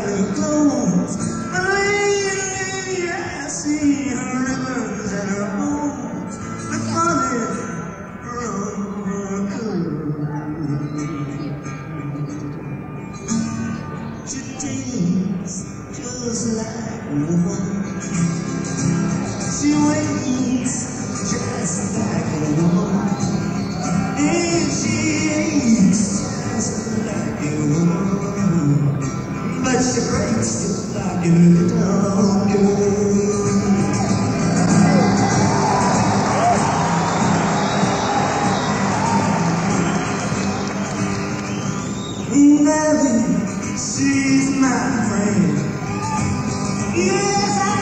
gotta. I see her ribbons and her She just like a woman. She waits just like a woman. And she Mary, she's my friend. Yes, I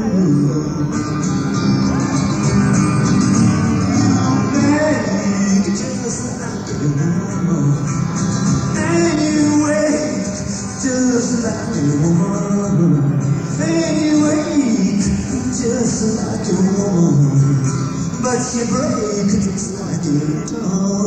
it's like it all.